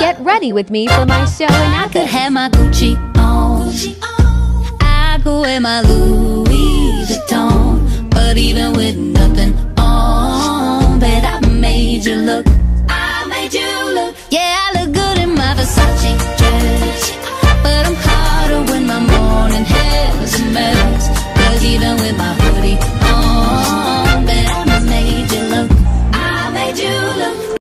Get ready with me for my show and I could have my Gucci on. I go wear my Louis Vuitton. But even with nothing on, bet I made you look